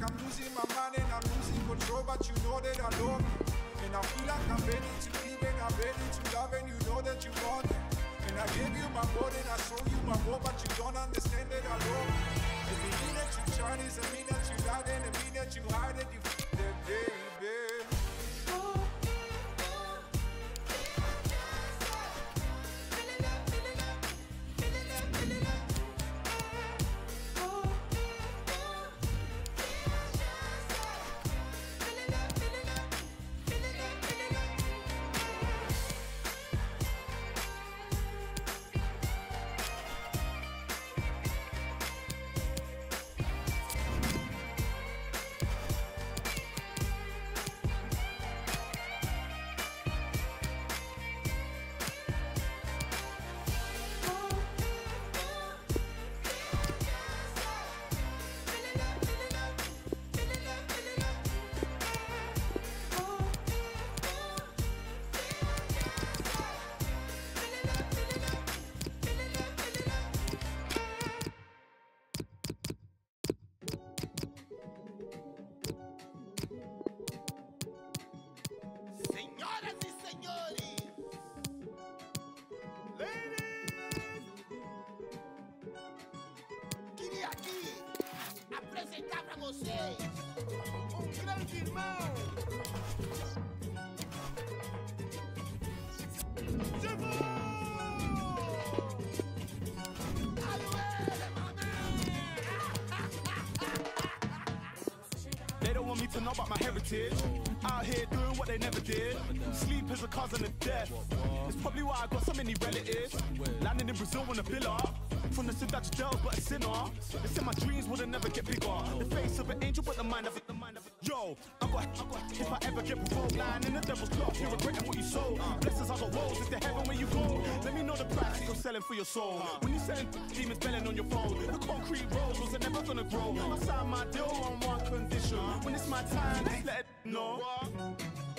I'm losing my mind and I'm losing control, but you know that I love you. And I feel like I'm ready to give and I'm ready to love, and you know that you want it. And I gave you my word and I show you my more, but you don't understand that I love you. If you mean that you try I mean that you lied, and I mean that you hide it, you f- that baby. They don't want me to know about my heritage. Out here doing what they never did. Sleep is a cousin of death. It's probably why I got so many relatives. Landing in Brazil on a villa. From the Sudachi jail, but a sinner. They said my dreams would never get bigger. The face of an angel, but the mind of. The of. Yo, I got, I. If I ever get parole, lying in the devil's cloth, you're regretting what you sold. Blessings I got walls, Is the heaven where you go? Let me know the price you're selling for your soul. When you selling demons belling on your phone, the concrete roads was never gonna grow. I signed my deal on one condition. When it's my time, let it know. Nearly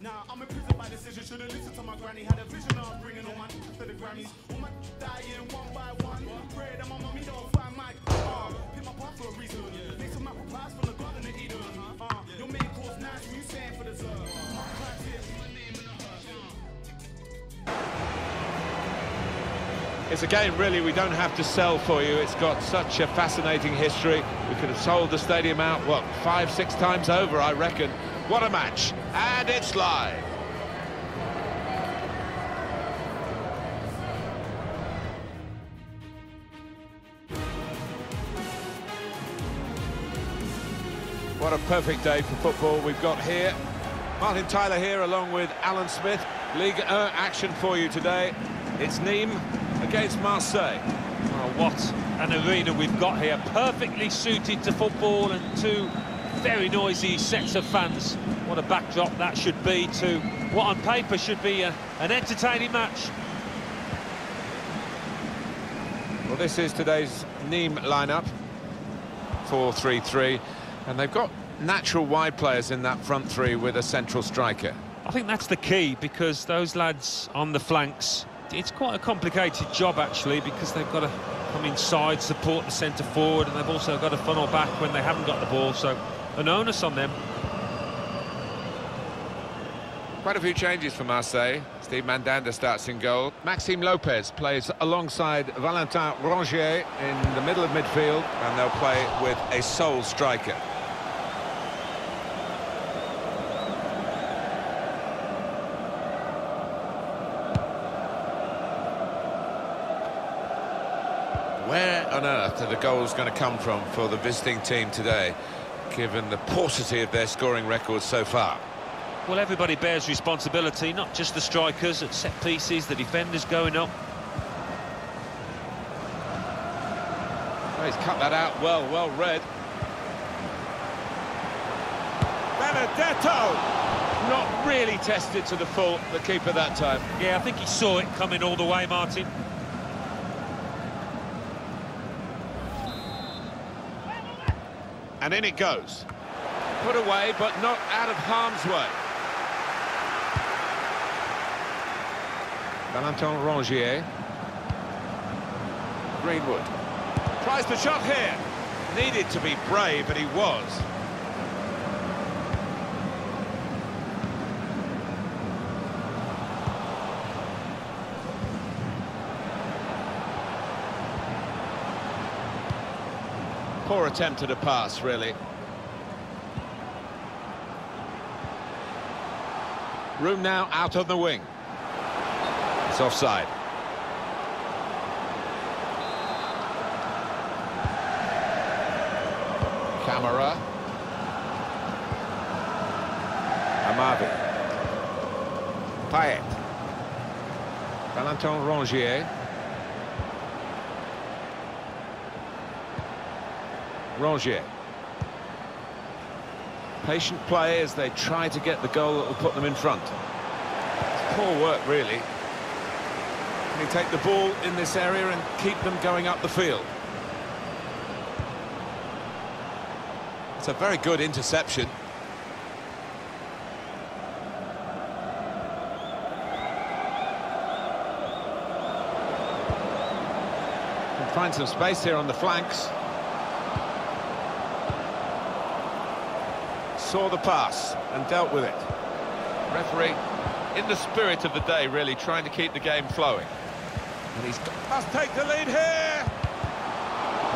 Now I'm in prison by decision. Should've listened to my granny. Had a vision of bringing all my to the Grammys. All my dying one by one. Pray that my mommy don't find my. Uh, pick my path for a reason. Make some apple pies from the garden of Eden. Uh, your main course nice, saying for dessert. It's a game really we don't have to sell for you. It's got such a fascinating history. We could have sold the stadium out, what, five, six times over, I reckon. What a match. And it's live. What a perfect day for football we've got here. Martin Tyler here along with Alan Smith. League 1 action for you today. It's Nîmes against Marseille. Oh, what an arena we've got here. Perfectly suited to football and two very noisy sets of fans. What a backdrop that should be to what on paper should be a, an entertaining match. Well, this is today's Nîmes lineup. 4-3-3. And they've got natural wide players in that front three with a central striker. I think that's the key because those lads on the flanks, it's quite a complicated job actually because they've got to come inside, support the centre forward, and they've also got to funnel back when they haven't got the ball. So an onus on them. Quite a few changes for Marseille. Steve Mandanda starts in goal. Maxime Lopez plays alongside Valentin Rongier in the middle of midfield, and they'll play with a sole striker. Where on earth are the goals going to come from for the visiting team today, given the paucity of their scoring record so far? Well, everybody bears responsibility, not just the strikers at set pieces, the defenders going up. Oh, he's cut that out well, well read. Benedetto! Not really tested to the full, the keeper that time. Yeah, I think he saw it coming all the way, Martin. And in it goes. Put away, but not out of harm's way. Valentin Rongier. Greenwood. Tries the shot here. Needed to be brave, but he was. Poor attempt at a pass, really. Room now out on the wing. It's offside. Kamara. Amavi. Payet. Valentin Rongier. Rongier. Patient play as they try to get the goal that will put them in front. Poor work, really. Can he take the ball in this area and keep them going up the field? It's a very good interception. Find some space here on the flanks. Saw the pass and dealt with it. Referee, in the spirit of the day, really trying to keep the game flowing. And he's must take the lead here.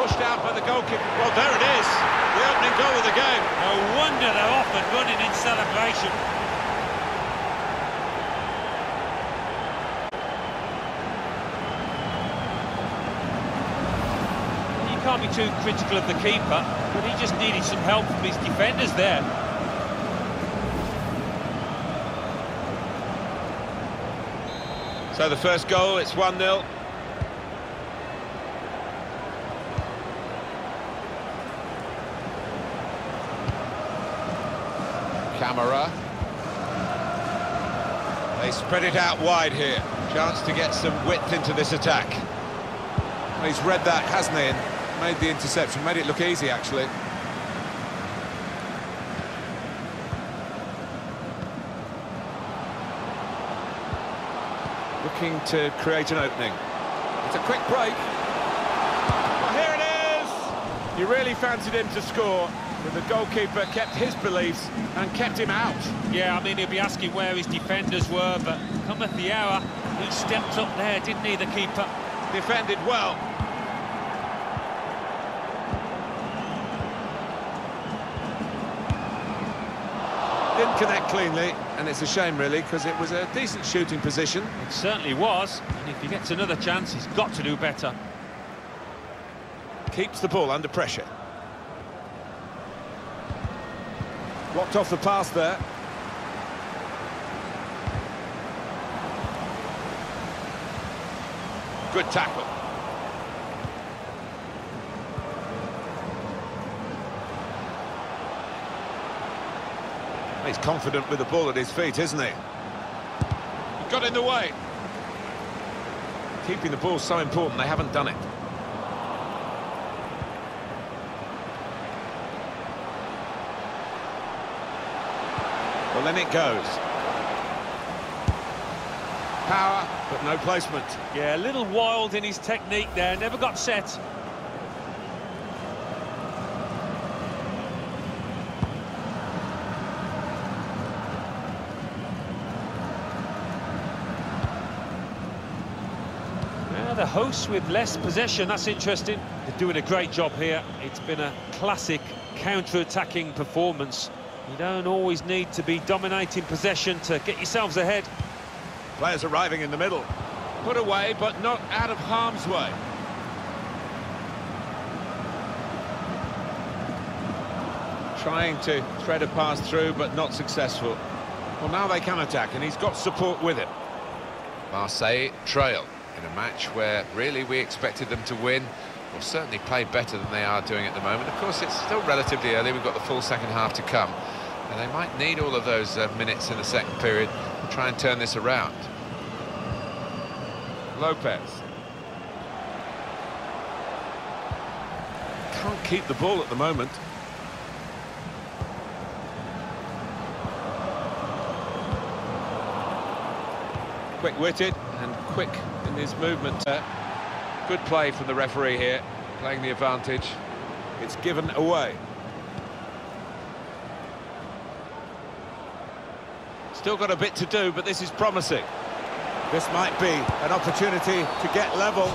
Pushed out by the goalkeeper. Well, there it is. The opening goal of the game. No wonder they're off and running in celebration. You can't be too critical of the keeper, but he just needed some help from his defenders there. So the first goal, it's 1-0. Kamara. They spread it out wide here. Chance to get some width into this attack. Well, he's read that, hasn't he, and made the interception. Made it look easy, actually. Looking to create an opening. It's a quick break. Well, here it is! You really fancied him to score, but the goalkeeper kept his beliefs and kept him out. Yeah, I mean, he'll be asking where his defenders were, but cometh the hour. He stepped up there, didn't he, the keeper? Defended well. Cleanly, and it's a shame, really, because it was a decent shooting position. It certainly was, and if he gets another chance, he's got to do better. Keeps the ball under pressure. Blocked off the pass there. Good tackle. He's confident with the ball at his feet, isn't he? He got in the way. Keeping the ball so important, they haven't done it. Well, then it goes. Power, but no placement. Yeah, a little wild in his technique there, never got set. The hosts with less possession, that's interesting. They're doing a great job here. It's been a classic counter-attacking performance. You don't always need to be dominating possession to get yourselves ahead. Players arriving in the middle. Put away, but not out of harm's way. Trying to thread a pass through, but not successful. Well, now they can attack, and he's got support with him. Marseille trail in a match where really we expected them to win, or certainly play better than they are doing at the moment. Of course, it's still relatively early. We've got the full second half to come. And they might need all of those uh, minutes in the second period to try and turn this around. Lopez. Can't keep the ball at the moment. Quick-witted and quick in his movement. Uh, good play from the referee here, playing the advantage. It's given away. Still got a bit to do, but this is promising. This might be an opportunity to get level.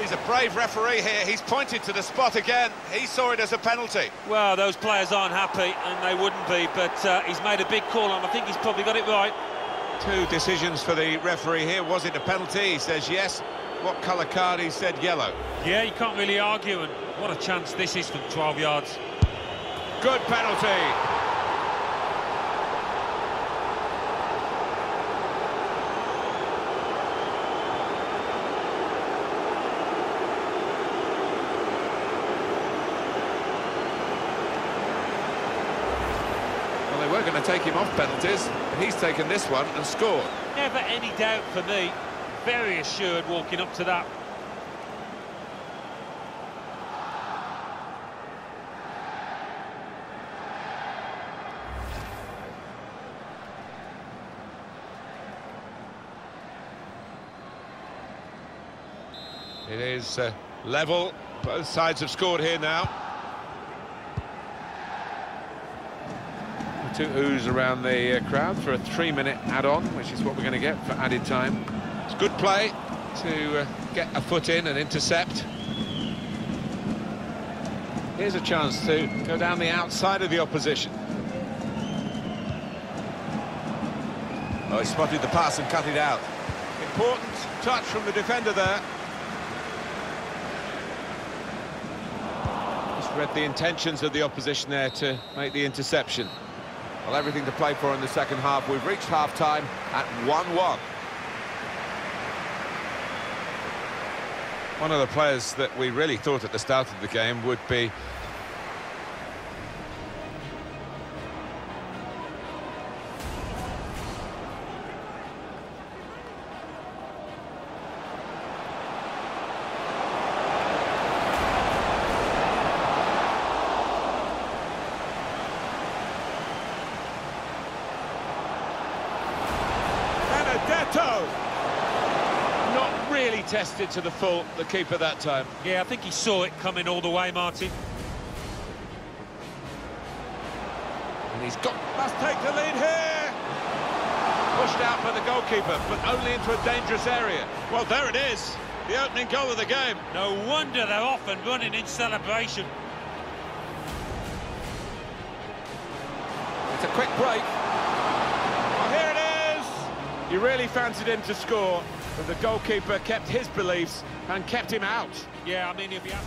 He's a brave referee here. He's pointed to the spot again. He saw it as a penalty. Well, those players aren't happy, and they wouldn't be, but uh, he's made a big call, and I think he's probably got it right. Two decisions for the referee here. Was it a penalty? He says yes. What colour card? He said yellow. Yeah, you can't really argue, and what a chance this is from 12 yards. Good penalty. To take him off penalties, but he's taken this one and scored. Never any doubt for me. Very assured walking up to that. It is uh, level. Both sides have scored here now. Two oohs around the uh, crowd for a three-minute add-on, which is what we're going to get for added time. It's good play to uh, get a foot in and intercept. Here's a chance to go down the outside of the opposition. Oh, he spotted the pass and cut it out. Important touch from the defender there. Just read the intentions of the opposition there to make the interception. Well, everything to play for in the second half. We've reached half-time at 1-1. One of the players that we really thought at the start of the game would be really tested to the full, the keeper that time. Yeah, I think he saw it coming all the way, Martin. And he's got... Must take the lead here! Pushed out by the goalkeeper, but only into a dangerous area. Well, there it is. The opening goal of the game. No wonder they're off and running in celebration. It's a quick break. Well, here it is! You really fancied him to score, but the goalkeeper kept his beliefs and kept him out. Yeah, I mean, he'll be out.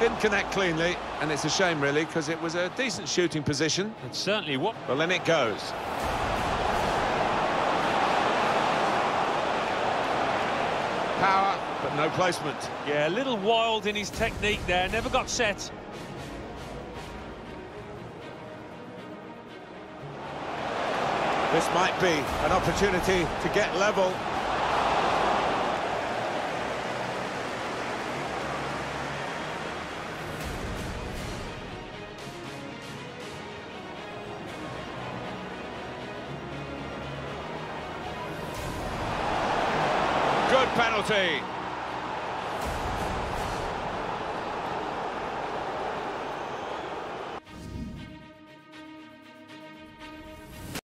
Didn't connect cleanly, and it's a shame, really, because it was a decent shooting position. And certainly what... Well, then it goes. Power, but no placement. Yeah, a little wild in his technique there, never got set. This might be an opportunity to get level. Good penalty.